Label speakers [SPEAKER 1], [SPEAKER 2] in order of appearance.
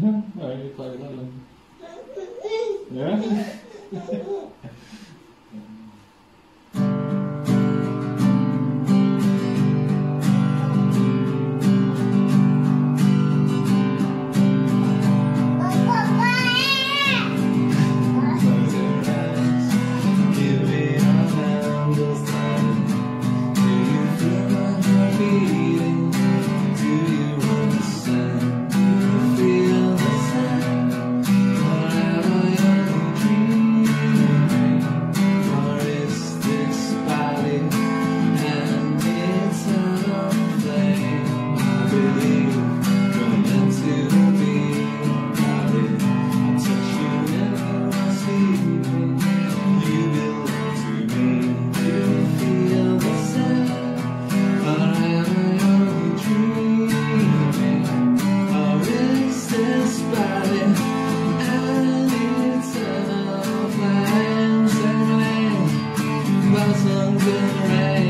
[SPEAKER 1] Alright, you play that one.
[SPEAKER 2] thousand generations.